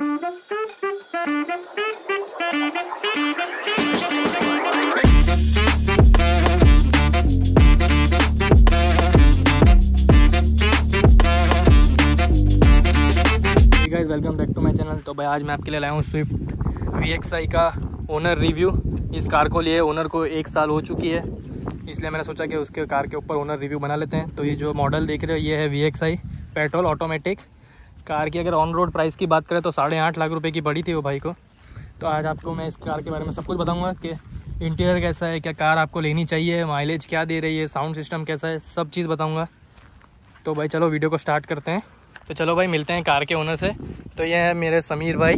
Welcome back to my channel तो भाई, आज मैं आपके लिए लाया हूँ स्विफ्ट वी का ओनर रिव्यू इस कार को लिए ओनर को एक साल हो चुकी है। इसलिए मैंने सोचा कि उसके कार के ऊपर ओनर रिव्यू बना लेते हैं। तो ये जो मॉडल देख रहे हो, ये है वी पेट्रोल ऑटोमेटिक कार की अगर ऑन रोड प्राइस की बात करें तो साढ़े आठ लाख रुपए की पड़ी थी वो भाई को। तो आज आपको मैं इस कार के बारे में सब कुछ बताऊँगा कि इंटीरियर कैसा है, क्या कार आपको लेनी चाहिए माइलेज क्या दे रही है साउंड सिस्टम कैसा है, सब चीज़ बताऊँगा। तो भाई चलो वीडियो को स्टार्ट करते हैं। तो चलो भाई मिलते हैं कार के ओनर से। तो ये है मेरे समीर भाई।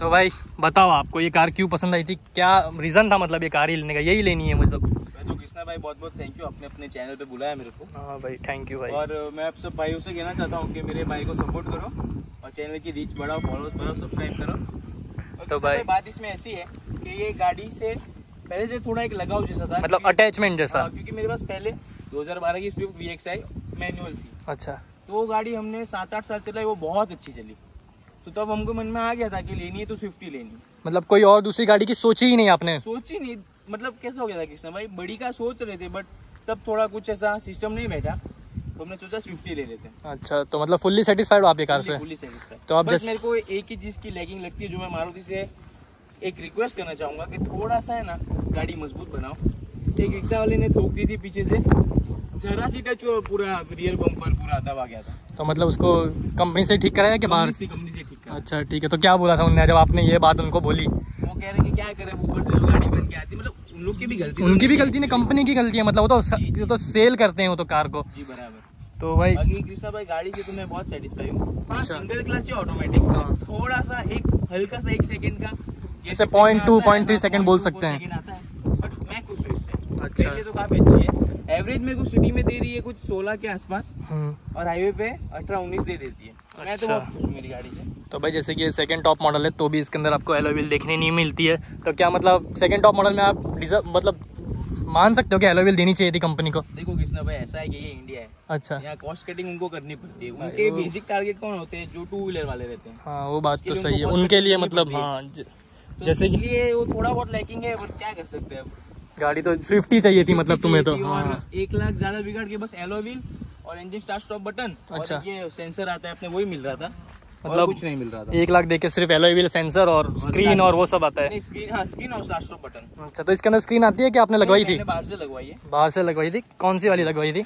तो भाई बताओ आपको, ये कार क्यों पसंद आई थी? क्या रीज़न था मतलब ये कार ही लेने का? यही लेनी है मतलब भाई बहुत बहुत थैंक यू अपने अपने चैनल पे बुलाया मेरे को। हाँ भाई थैंक यू भाई। और मैं आप सब भाइयों से कहना चाहता हूँ कि मेरे भाई को सपोर्ट करो और चैनल की रीच बढ़ाओ फॉलो बढ़ाओ सब्सक्राइब करो। तो भाई- बात इसमें ऐसी है कि ये गाड़ी से पहले से थोड़ा एक लगाव जैसा था मतलब अटैचमेंट जैसा। हाँ, क्योंकि मेरे पास पहले 2012 की Swift V X I manual थी। अच्छा। तो वो गाड़ी हमने सात आठ साल चलाई वो बहुत अच्छी चली। तो तब हमको मन में आ गया था कि लेनी है तो स्विफ्ट ही लेनी। मतलब कोई और दूसरी गाड़ी की सोची ही नहीं आपने? सोची नहीं मतलब कैसा हो गया था कृष्णा भाई? बड़ी का सोच रहे थे बट तब थोड़ा कुछ ऐसा सिस्टम नहीं बैठा। तो हमने सोचा स्विफ्ट ले लेते हैं। अच्छा तो मतलब फुल्ली सेटिस्फाइड हो आप ये कार से? Fully satisfied. तो आप बस मेरे को एक ही चीज़ की लैगिंग लगती है जो मैं मारुति से एक रिक्वेस्ट करना चाहूँगा कि थोड़ा सा है ना गाड़ी मज़बूत बनाओ। एक रिक्शा वाले ने ठोक दी थी पीछे से। जरा सी टच और पूरा रियर बम्पर पूरा दबा गया था। तो मतलब उसको कंपनी से ठीक कराया कि बाहर? कंपनी से कंपनी से ठीक कराया। अच्छा ठीक है तो क्या बोला था उनने जब आपने ये बात उनको बोली? कह रहे कि क्या करें ऊपर से गाड़ी बन के आती मतलब उन लोग की भी गलती तो उनकी भी गलती नहीं कंपनी की गलती है। मतलब वो तो स- वो तो सेल करते हैं वो तो कार को। जी बराबर। तो भाई बाकी कृष्णा भाई गाड़ी से तो मैं बहुत सेटिस्फाई हूँ। हाँ अच्छा। सिंगल क्लच है ऑटोमेटिक हाँ। थोड़ा सा एक हल्का सा एक सेकंड का। जैसे 0.2, 0.3 सेकंड बोल सकते हैं। हैं। मैं खुश हूँ इससे। अच्छा। तो काफ़ी अच्छी है। एवरेज में कुछ सिटी में दे रही है कुछ 16 के आसपास। हम्म, और हाईवे पे 18 19 दे देती है। मैं तो अच्छा। बहुत मेरी गाड़ी से। तो भाई जैसे कि ये सेकंड टॉप मॉडल है तो भी इसके अंदर आपको एलो व्हील देखने नहीं मिलती है। तो क्या मतलब सेकंड टॉप मॉडल में आप डिजर्व मतलब मान सकते हो कि एलो व्हील देनी चाहिए थी कंपनी को? देखो कृष्णा भाई ऐसा है कि ये इंडिया है। अच्छा। यहाँ कॉस्ट कटिंग उनको करनी पड़ती है। उनके बेसिक टारगेट कौन होते हैं? जो टू व्हीलर वाले रहते हैं। हाँ वो बात तो सही है। उनके लिए मतलब हाँ। तो जैसे कि इसलिए वो थोड़ा बहुत लैकिंग है बट क्या कर सकते हैं गाड़ी तो फिफ्टी चाहिए थी मतलब तुम्हें तो हाँ। एक लाख ज़्यादा बिगाड़ के बस एलो व्हील और इंजन स्टार्ट स्टॉप बटन अच्छा। ये सेंसर आता है अपने वही मिल रहा था। मतलब कुछ नहीं मिल रहा था। एक लाख देके सिर्फ़ एलो व्हील सेंसर और स्क्रीन और वो सब आता है। स्क्रीन हाँ स्क्रीन और स्टार्ट स्टॉप बटन अच्छा तो इसके अंदर स्क्रीन आती है कि आपने लगवाई थी? बाहर से लगवाई है। बाहर से लगवाई थी? कौन सी वाली लगवाई थी?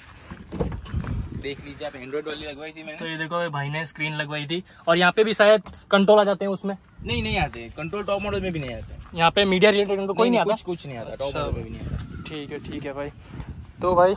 देख लीजिए आप एंड्रॉइड वाली लगवाई थी मैंने। तो ये देखो भाई ने स्क्रीन लगवाई थी। और यहाँ पे भी शायद कंट्रोल आ जाते हैं उसमें। नहीं नहीं आते। कंट्रोल टॉप मॉडल में भी नहीं आते। यहाँ पे मीडिया रिलेटेड कोई नहीं आता कुछ कुछ नहीं आता टॉप अच्छा। मॉडल में भी नहीं आता। ठीक है ठीक है भाई। तो भाई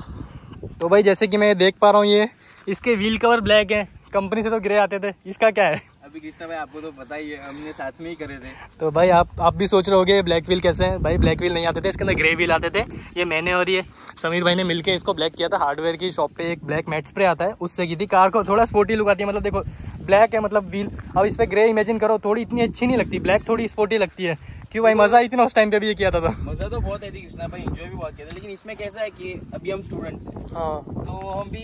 तो भाई जैसे कि मैं देख पा रहा हूँ ये इसके व्हील कवर ब्लैक है। कंपनी से तो गिरे आते थे। इसका क्या है? अभी कृष्णा भाई आपको तो पता ही है हमने साथ में ही करे थे। तो भाई आप आप भी सोच रहे होगे ब्लैक व्हील कैसे हैं? भाई ब्लैक व्हील नहीं आते थे इसके अंदर ग्रे व्हील आते थे। ये मैंने और ये समीर भाई ने मिलके इसको ब्लैक किया था। हार्डवेयर की शॉप पे एक ब्लैक मैट स्प्रे आता है उससे की थी। कार को थोड़ा स्पोर्टी लुक आती है मतलब देखो ब्लैक है मतलब व्हील अब इस पर ग्रे इमेजिन करो थोड़ी इतनी अच्छी नहीं लगती ब्लैक थोड़ी स्पोर्टी लगती है। क्यों भाई मज़ा आई थी ना उस टाइम पे भी ये किया था तो। मज़ा तो बहुत आई थी कृष्णा भाई एंजॉय भी बहुत किया था। लेकिन इसमें कैसा है कि अभी हम स्टूडेंट्स हैं। हाँ। तो हम भी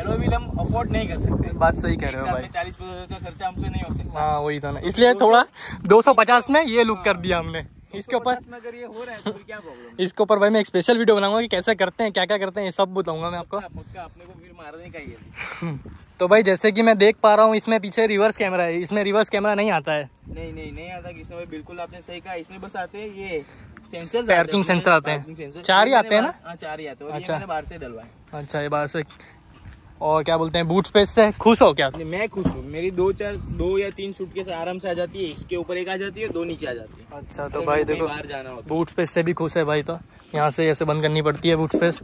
एलो व्हील हम अफोर्ड नहीं कर सकते। बात सही कह रहे हो भाई। चालीस पचास का खर्चा हमसे नहीं हो सकता। हाँ वही था ना। इसलिए थोड़ा 250 में ये लुक कर दिया हमने। इसके ऊपर अगर ये हो रहा है तो क्या इसके ऊपर भाई मैं एक स्पेशल वीडियो बनाऊँगा कि कैसे करते हैं क्या क्या करते हैं ये सब बताऊँगा मैं आपको पक्का अपने को फिर मारने का ही है तो भाई जैसे कि मैं देख पा रहा हूँ इसमें पीछे रिवर्स कैमरा है इसमें रिवर्स कैमरा नहीं आता है नहीं नहीं नहीं आता भाई बिल्कुल आपने सही कहा इसमें बस आते हैं ये सेंसर sensor आते हैं। चार ही आते हैं ना? हाँ चार ही आते हैं अच्छा। बाहर से डलवाए अच्छा ये बाहर से और क्या बोलते हैं बूट स्पेस से खुश हो क्या? मैं खुश हूँ। मेरी दो चार दो या तीन सूटकेस आराम से आ जाती है। इसके ऊपर एक आ जाती है दो नीचे आ जाती है। अच्छा तो भाई को देखो बाहर जाना हो तो। बूट स्पेस से भी खुश है भाई तो। यहाँ से ऐसे बंद करनी पड़ती है बूट स्पेस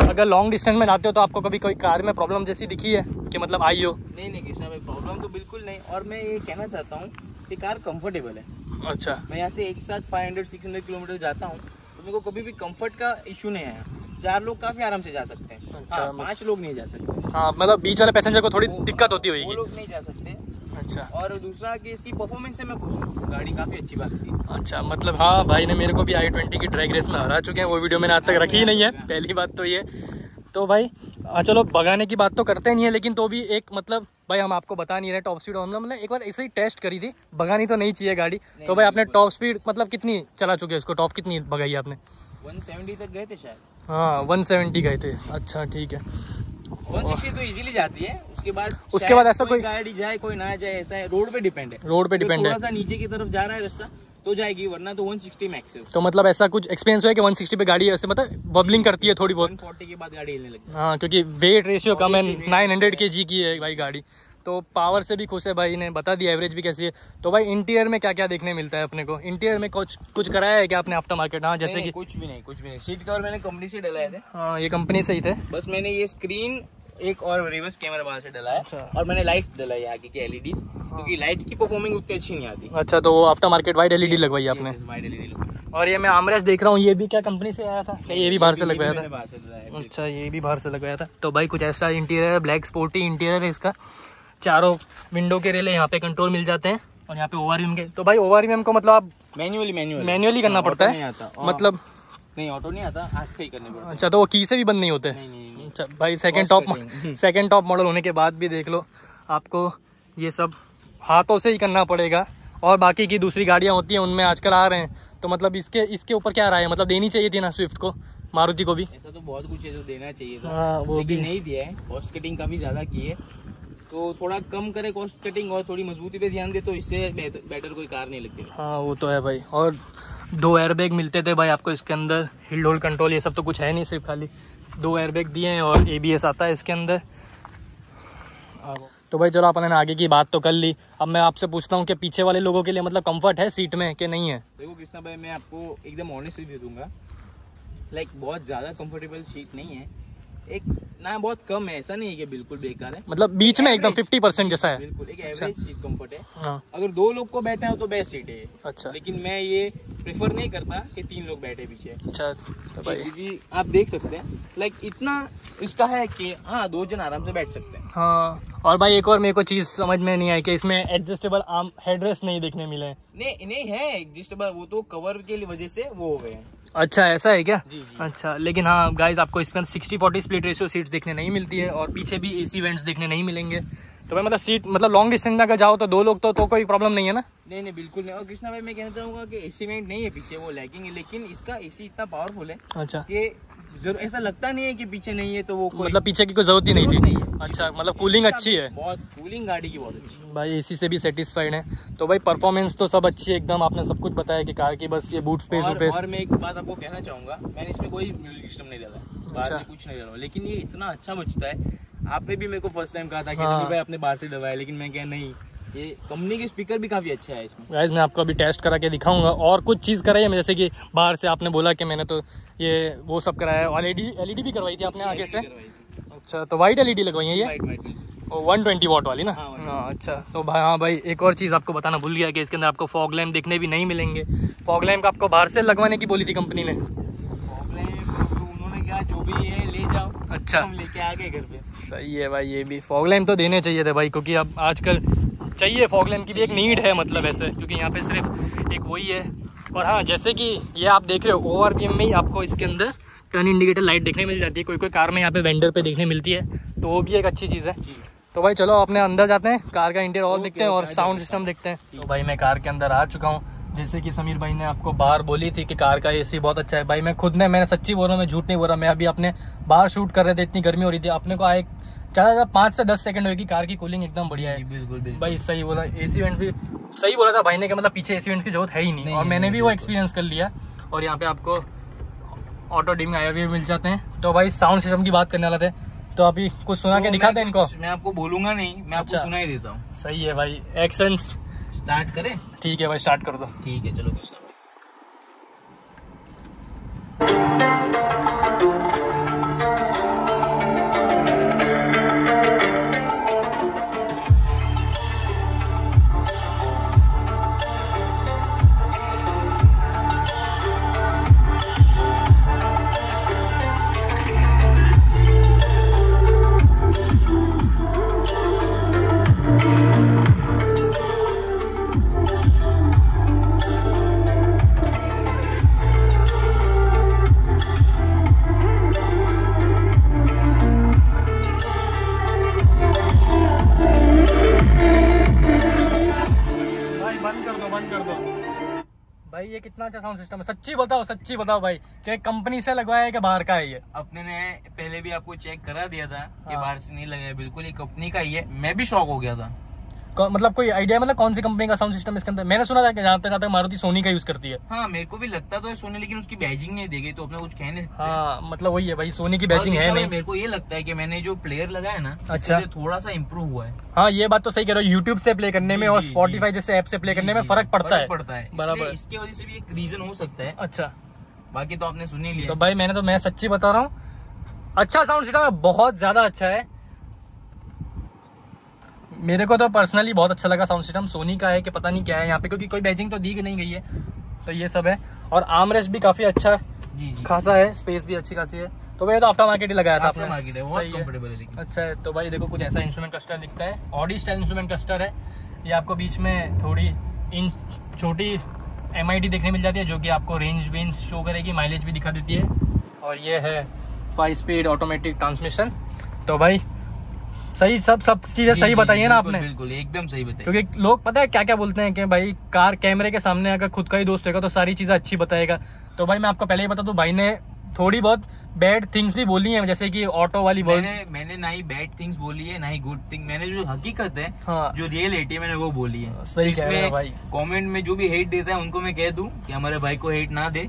अगर लॉन्ग डिस्टेंस में जाते हो तो आपको कभी कोई कार में प्रॉब्लम जैसी दिखी है? कि मतलब आई हो। नहीं नहीं कृष्णा भाई प्रॉब्लम तो बिल्कुल नहीं। और मैं ये कहना चाहता हूँ कि कार कंफर्टेबल है। अच्छा। मैं यहाँ से एक साथ 500 600 किलोमीटर जाता हूँ तो मेरे को कभी भी कंफर्ट का इशू नहीं आया। चार लोग काफ़ी आराम से जा सकते हैं। अच्छा, पाँच लोग नहीं जा सकते। हाँ मतलब बीच वाले पैसेंजर को थोड़ी दिक्कत होती वो होगी लोग नहीं जा सकते। अच्छा। और दूसरा कि इसकी परफॉर्मेंस से मैं खुश हूँ। गाड़ी काफ़ी अच्छी बात थी। अच्छा मतलब हाँ भाई ने मेरे को भी आई ट्वेंटी की ड्रैग रेस में हरा चुके हैं वो वीडियो मैंने आज तक रखी ही नहीं है पहली बात तो ये। तो भाई हाँ, चलो भगाने की बात तो करते नहीं है लेकिन तो भी एक मतलब भाई हम आपको बता नहीं रहे टॉप स्पीड हमने मतलब एक बार ऐसे ही टेस्ट करी थी भगानी तो नहीं चाहिए गाड़ी। तो भाई आपने टॉप स्पीड मतलब कितनी चला चुके हैं उसको टॉप कितनी भगाई आपने? 170 तक गए थे शायद। हाँ वन सेवेंटी गए थे। अच्छा ठीक है। 160 तो इजीली जाती है। उसके बाद उसके बाद ऐसा कोई- गाड़ी जाए कोई ना जाए ऐसा है। रोड पे डिपेंड है। रोड पे डिपेंड है। थोड़ा सा नीचे की तरफ़ जा रहा है रास्ता तो जाएगी वरना तो 160 मैक्स है तो मतलब ऐसा कुछ एक्सपीरियंस हुआ है कि 160 पे गाड़ी ऐसे मतलब बबलिंग करती है थोड़ी बहुत? 140 के बाद गाड़ी हिलने लगती है हाँ क्योंकि वेट रेशियो कम है Obviously weight नाइन हंड्रेड के जी की है भाई गाड़ी। तो पावर से भी खुश है भाई ने बता दिया एवरेज भी कैसी है। तो भाई इंटीरियर में क्या क्या देखने मिलता है अपने को? इंटीरियर में कुछ कुछ कराया है क्या आपने आफ्टर मार्केट हाँ जैसे कि कुछ भी नहीं कुछ भी नहीं। सीट कवर मैंने कंपनी से डलाए थे। हाँ ये कंपनी से ही थे। बस मैंने ये स्क्रीन एक और रिवर्स कैमरा बाहर से डला है अच्छा। और मैंने लाइट डलाई है आगे की एलईडी क्योंकि लाइट की परफॉर्मिंग उतनी अच्छी नहीं आती। अच्छा तो वो आफ्टर मार्केट वाइट एलईडी लगवाई आपने। वाइड एलईडी और ये मैं आमरेस देख रहा हूँ ये भी क्या कंपनी से आया था? ये भी बाहर से लगवाया था। बाहर से डलाया अच्छा ये भी बाहर से लगवाया था। तो भाई कुछ ऐसा इंटीरियर है ब्लैक स्पोर्टी इंटीरियर है इसका? चारों विंडो के रेले यहाँ पे कंट्रोल मिल जाते हैं और यहाँ पे ओवर के। तो भाई ओवर को मतलब आप मैन्युअली मैन्युअली मैन्युअली करना पड़ता है? मतलब नहीं ऑटो नहीं आता हाथ से ही करने पड़ते अच्छा तो वो की से भी बंद नहीं होते? नहीं नहीं नहीं। अच्छा भाई second top. Second top model होने के बाद भी देख लो आपको ये सब हाथों से ही करना पड़ेगा। और बाकी की दूसरी गाड़ियाँ होती हैं उनमें आजकल आ रहे हैं। तो मतलब इसके इसके ऊपर क्या राय है? मतलब देनी चाहिए थी ना स्विफ्ट को? मारुति को भी? ऐसा तो बहुत कुछ है जो देना चाहिए था। हाँ वो भी। नहीं दिया है। कॉस्ट कटिंग काफ़ी ज़्यादा की है तो थोड़ा कम करे कॉस्ट कटिंग और थोड़ी मजबूती पे ध्यान दे तो इससे बेटर कोई कार नहीं लगती। हाँ वो तो है भाई। और दो एयरबैग मिलते थे भाई आपको इसके अंदर हिल होल्ड कंट्रोल ये सब तो कुछ है नहीं सिर्फ़ खाली। दो एयरबैग दिए हैं और एबीएस आता है इसके अंदर। तो भाई चलो अपन ने आगे की बात तो कर ली। अब मैं आपसे पूछता हूँ कि पीछे वाले लोगों के लिए मतलब कंफर्ट है सीट में कि नहीं है? देखो कृष्णा भाई मैं आपको एकदम ऑनेस्टली दे दूँगा। लाइक बहुत ज़्यादा कंफर्टेबल सीट नहीं है। एक ना बहुत कम है ऐसा नहीं है कि बिल्कुल बेकार है। मतलब बीच में एकदम फिफ्टी परसेंट जैसा है। बिल्कुल एक एवरेज सीट कंफर्ट है। हाँ। अगर दो लोग को बैठे हो तो बेस्ट सीट है। अच्छा। लेकिन मैं ये प्रेफर नहीं करता कि तीन लोग बैठे पीछे। अच्छा तो भाई। आप देख सकते हैं। लाइक इतना इसका है कि हाँ दो जन आराम से बैठ सकते हैं। हाँ और भाई एक और मेरे को चीज़ समझ में नहीं आई कि इसमें एडजस्टेबल आर्म हेडरेस्ट नहीं देखने मिले। नहीं नहीं है एडजस्टेबल वो तो कवर के लिए वजह से वो हो गए अच्छा ऐसा है क्या? जी, जी। अच्छा लेकिन हाँ गाइज़ आपको इसके अंदर sixty forty split ratio seats देखने नहीं मिलती है और पीछे भी एसी वेंट्स देखने नहीं मिलेंगे। तो भाई मतलब सीट मतलब लॉन्ग डिस्टेंस में अगर जाओ तो दो लोग तो, तो कोई प्रॉब्लम नहीं है ना? नहीं नहीं बिल्कुल नहीं। और कृष्णा भाई मैं कहना चाहूँगा कि एसी वेंट नहीं है पीछे वो लैगिंग है लेकिन इसका एसी इतना पावरफुल है अच्छा। कि ज़रूर ऐसा लगता नहीं है कि पीछे नहीं है तो वो कोई मतलब पीछे की कोई ज़रूरत ही नहीं नहीं थी। है। अच्छा मतलब कूलिंग अच्छी है। बहुत कूलिंग गाड़ी की बहुत अच्छी भाई एसी से भी सेटिस्फाइड है। तो भाई परफॉर्मेंस तो सब अच्छी है एकदम। आपने सब कुछ बताया कि कार की बस ये बूट स्पेस और, और मैं एक बात आपको कहना चाहूँगा मैंने इसमें कोई म्यूज़िक सिस्टम नहीं डाला अच्छा। कुछ नहीं डाला। लेकिन ये इतना अच्छा बचता है आपने भी मेरे को फ़र्स्ट टाइम कहा था कि हाँ। भाई आपने बाहर से डलवाया लेकिन मैं क्या नहीं ये कंपनी के स्पीकर भी काफ़ी अच्छा है इसमें। गाइज़ मैं आपको अभी टेस्ट करा के दिखाऊँगा और कुछ चीज़ कराई है। जैसे कि बाहर से आपने बोला कि मैंने तो ये वो सब कराया है। एलईडी एलईडी भी करवाई थी आपने आगे से? अच्छा तो वाइट एलईडी लगवाई है ये? White white one twenty watt वाली ना? हाँ, 120 हाँ अच्छा। तो भाई हाँ भाई एक और चीज़ आपको बताना भूल गया कि इसके अंदर आपको फॉग लैम्प देखने भी नहीं मिलेंगे। फॉग लैम्प आपको बाहर से लगवाने की बोली थी कंपनी ने। उन्होंने कहा जो भी है ले जाओ। अच्छा। हम लेके आ गए घर पे। सही है भाई ये भी। फॉग लैम्प तो देने चाहिए थे भाई क्योंकि अब आजकल चाहिए फॉग लैम्प की भी एक नीड है मतलब ऐसे क्योंकि यहाँ पे सिर्फ़ एक वही है। और हाँ जैसे कि ये आप देख रहे हो ओवर में ही आपको इसके अंदर टर्न इंडिकेटर लाइट देखने मिल जाती है। कोई कोई कार में यहाँ पे वेंडर पे देखने मिलती है तो वो भी एक अच्छी चीज़ है। तो भाई चलो अपने अंदर जाते हैं कार का इंटीरियर और देखते हैं और साउंड सिस्टम देखते हैं। तो भाई मैं कार के अंदर आ चुका हूँ। जैसे कि समीर भाई ने आपको बाहर बोली थी कि कार का एसी बहुत अच्छा है। भाई मैं खुद ने मैंने सच्ची बोल रहा हूँ मैं झूठ नहीं बोल रहा मैं अभी अपने बाहर शूट कर रहे थे इतनी गर्मी हो रही थी। अपने को आए ज़्यादा ज़्यादा पाँच से दस सेकंड होगी कार की कूलिंग एकदम बढ़िया है। बिल्कुल बिल्कुल। भाई सही बोला एसी वेंट भी सही बोला था भाई ने कि मतलब पीछे एसी वेंट की ज़रूरत है ही नहीं, और मैंने भी वो एक्सपीरियंस कर लिया। और यहाँ पे आपको ऑटो डिम आयर भी मिल जाते हैं। तो भाई साउंड सिस्टम की बात करने वाले थे। तो अभी कुछ सुना के तो दिखा मैं दे इनको मैं आपको बोलूँगा नहीं मैं आपको अच्छा। ही देता हूँ। सही है भाई एक्शन स्टार्ट करें? ठीक है भाई स्टार्ट कर दो। ठीक है चलो कृष्णा कितना अच्छा साउंड सिस्टम है। सच्ची बताओ सच्ची बताओ भाई क्या कंपनी से लगवाया है कि बाहर का है ये? अपने ने पहले भी आपको चेक करा दिया था कि हाँ। बाहर से नहीं लगाया बिल्कुल ये कंपनी का ही है। मैं भी शौक हो गया था। मतलब कोई आइडिया मतलब कौन सी कंपनी का साउंड सिस्टम इसके अंदर? मैंने सुना था कि जहाँ तक तक मारुति सोनी का यूज़ करती है। हाँ मेरे को भी लगता तो है सोने लेकिन उसकी बैजिंग नहीं देगी तो अपने कुछ कहने हाँ मतलब वही है भाई सोनी की बैजिंग है नहीं। मेरे को ये लगता है कि मैंने जो प्लेयर लगाया ना अच्छा। अच्छा। थोड़ा सा इम्प्रूव हुआ है। हाँ ये बात तो सही कह रहे हो यूट्यूब से प्ले करने में और स्पॉटिफाई। जैसे ऐप से प्ले करने में फ़र्क पड़ता है। पड़ता है। बराबर। इसकी वजह से भी एक रीजन हो सकता है। अच्छा। बाकी तो आपने सुन ही लिया। तो भाई मैंने तो मैं सच्ची बता रहा हूँ अच्छा साउंड सिस्टम है बहुत ज़्यादा अच्छा है। मेरे को तो पर्सनली बहुत अच्छा लगा साउंड सिस्टम सोनी का है कि पता नहीं क्या है यहाँ पे क्योंकि कोई बैजिंग तो दी नहीं गई है। तो ये सब है। और आमरेस भी काफ़ी अच्छा है। जी जी। खासा है। स्पेस भी अच्छी खासी है। तो भाई तो आफ्टर मार्केट ही लगाया था आफ्टर आपने। मार्केट है बहुत सही है। कंफर्टेबल है लेकिन। अच्छा है। तो भाई देखो कुछ ऐसा इंस्ट्रूमेंट क्लस्टर दिखता है। ऑडी स्टाइल इंस्ट्रूमेंट क्लस्टर है। ये आपको बीच में थोड़ी इन छोटी एमआईडी देखने मिल जाती है जो कि आपको रेंज वेंज शो करेगी माइलेज भी दिखा देती है। और ये है फाइव स्पीड ऑटोमेटिक ट्रांसमिशन तो भाई सही सब सब चीज़ें सही है ना आपने। बिल्कुल एकदम सही बताई। क्योंकि लोग पता है क्या क्या बोलते हैं कि भाई कार कैमरे के सामने अगर खुद का ही दोस्त होगा तो सारी चीज़ें अच्छी बताएगा। तो भाई मैं आपको पहले ही बता दूँ भाई ने थोड़ी बहुत बैड थिंग्स भी बोली हैं जैसे कि ऑटो वाली मैंने मैंने ना ही बैड थिंग्स बोली है ना ही गुड थिंग मैंने जो हकीकत है हाँ। जो रियलिटी है मैंने वो बोली है। सही भाई। कमेंट में जो भी हेट देता है उनको मैं कह दूँ कि हमारे भाई को हेट ना दे।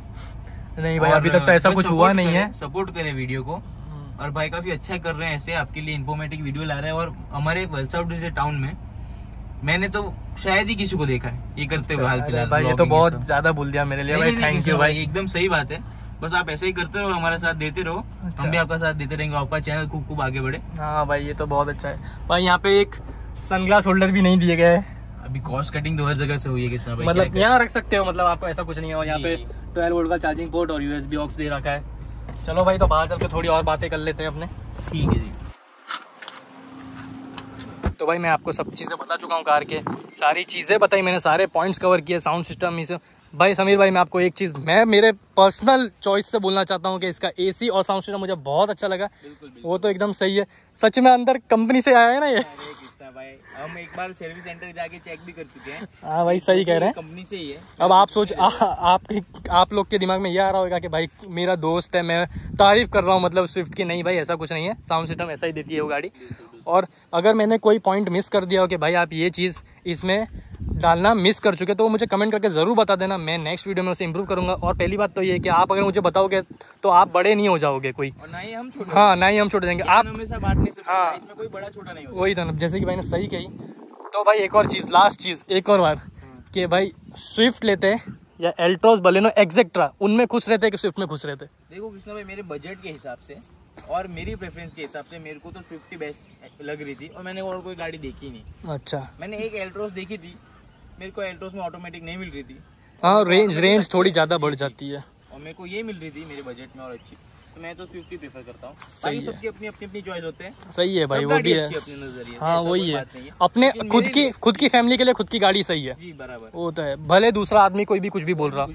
नहीं भाई अभी तक तो ऐसा कुछ हुआ नहीं है। सपोर्ट करे वीडियो को। और भाई काफ़ी अच्छा कर रहे हैं ऐसे आपके लिए इन्फॉर्मेटिव वीडियो ला रहे हैं और हमारे वलसाड जैसे टाउन में मैंने तो शायद ही किसी को देखा है ये करते हुए हाल फ़िलहाल भाई ये तो बहुत ज़्यादा बोल दिया मेरे लिए भाई थैंक यू भाई। एकदम सही बात है बस आप ऐसे ही करते रहो हमारे साथ देते रहो अच्छा। हम भी आपका साथ देते रहेंगे आपका चैनल खूब खूब आगे बढ़े। हाँ भाई ये तो बहुत अच्छा है। भाई यहाँ पे एक सनग्लास होल्डर भी नहीं दिए गए। हैं अभी कॉस्ट कटिंग तो हर जगह से हुई है कृष्णा भाई मतलब यहाँ रख सकते हो मतलब आपको ऐसा कुछ नहीं है। और यहाँ पे। 12 वोल्ट का चार्जिंग पोर्ट और यूएसबी ऑक्स दे रखा है। चलो भाई तो बाहर चल के थोड़ी और बातें कर लेते हैं अपने। ठीक है जी। तो भाई मैं आपको सब चीज़ें बता चुका हूँ कार के। सारी चीज़ें बताई मैंने सारे पॉइंट्स कवर किए साउंड सिस्टम इसे भाई समीर भाई मैं आपको एक चीज़ मैं मेरे पर्सनल चॉइस से बोलना चाहता हूँ कि इसका एसी और साउंड सिस्टम मुझे बहुत अच्छा लगा। बिल्कुल बिल्कुल। वो तो एकदम सही है। सच में अंदर कंपनी से आया है ना ये? कृष्णा भाई। हम एक बार सर्विस सेंटर जाके चेक भी कर चुके हैं। हाँ भाई सही कह रहे हैं। कंपनी से ही है। अब आप सोच आ, आपके आप लोग के दिमाग में ये आ रहा होगा कि भाई मेरा दोस्त है मैं तारीफ़ कर रहा हूँ मतलब स्विफ्ट की नहीं भाई ऐसा कुछ नहीं है। साउंड सिस्टम ऐसा ही देती है वो गाड़ी। और अगर मैंने कोई पॉइंट मिस कर दिया हो कि भाई आप ये चीज़ इसमें डालना मिस कर चुके तो वो मुझे कमेंट करके ज़रूर बता देना। मैं नेक्स्ट वीडियो में उसे इंप्रूव करूँगा। और पहली बात तो ये है कि आप अगर मुझे बताओगे तो आप बड़े नहीं हो जाओगे कोई। और ना ही हम छोटे हाँ ना ही हम छोटे जाएँगे। आप हमेशा बांटने से हाँ। हाँ। इसमें कोई बड़ा छोटा नहीं वही था ना जैसे कि भाई ने सही कही। तो भाई एक और चीज़ लास्ट चीज़ एक और बार कि भाई स्विफ्ट लेते हैं या एल्ट्रोस बलेनो एक्सेट्रा उनमें खुश रहते हैं कि स्विफ्ट में खुश रहते? हैं देखो कृष्णा भाई मेरे बजट के हिसाब से और मेरी प्रेफरेंस के हिसाब से मेरे को तो स्विफ्ट ही बेस्ट लग रही थी और मैंने और कोई गाड़ी देखी नहीं। अच्छा। मैंने एक एल्ट्रोस देखी थी मेरे को एल्ट्रोस में ऑटोमेटिक नहीं मिल रही थी। हाँ रेंज रेंज थोड़ी ज़्यादा बढ़ जाती है। और मेरे को ये मिल रही थी मेरे बजट में और अच्छी। तो मैं तो स्विफ्ट ही प्रेफर करता हूँ। सही। सबकी अपनी अपनी अपनी चॉइस होते हैं। सही है भाई वो भी है। हाँ वही है। अपने खुद की खुद की फैमिली के लिए खुद की गाड़ी सही है। जी बराबर। वो तो है। भले दूसरा आदमी कोई भी कुछ भी बोल रहा।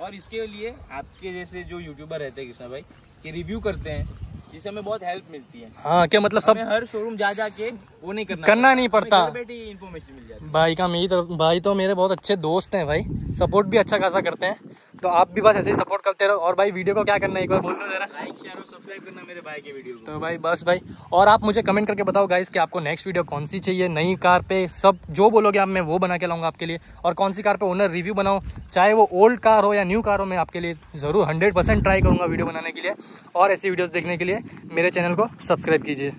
और इसके लिए आपके जैसे जो यूट्यूबर रहते हैं कृष्णा भाई ये रिव्यू करते हैं जिससे हमें बहुत हेल्प मिलती है। हाँ क्या मतलब सब हर शोरूम जा जाके वो नहीं करना करना नहीं पड़ता। ही इन्फॉर्मेशन मिल जाती भाई का मेरी तरफ़ भाई तो मेरे बहुत अच्छे दोस्त हैं भाई। सपोर्ट भी अच्छा खासा करते हैं। तो आप भी बस ऐसे ही सपोर्ट करते रहो। और भाई वीडियो को क्या करना है? एक बार बोल दो जरा। लाइक शेयर और सब्सक्राइब करना मेरे भाई के वीडियो को। तो भाई बस भाई। और आप मुझे कमेंट करके बताओ गाइस कि आपको नेक्स्ट वीडियो कौन सी चाहिए? नई कार पे सब जो बोलोगे आप मैं वो बना के लाऊँगा आपके लिए। और कौन सी कार पे ओनर रिव्यू बनाओ चाहे वो ओल्ड कार हो या न्यू कार हो मैं आपके लिए ज़रूर हंड्रेड परसेंट ट्राई करूँगा वीडियो बनाने के लिए। और ऐसी वीडियोज़ देखने के लिए मेरे चैनल को सब्सक्राइब कीजिए।